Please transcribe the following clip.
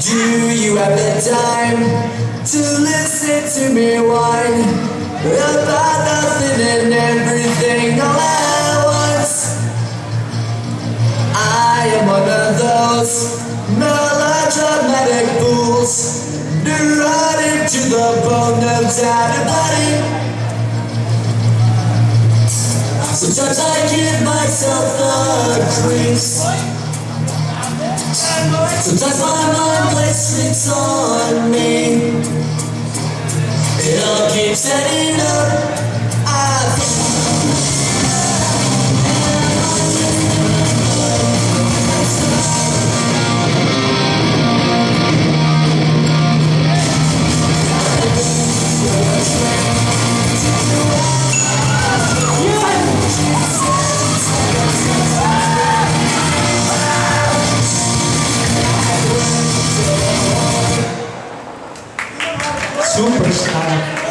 Do you have the time to listen to me whine about nothing and everything all at once? I am one of those melodramatic fools, neurotic to the bone, no doubt about it. Sometimes I give myself the creeps. Sometimes my mind plays tricks on me. It all keeps adding up. Superstar.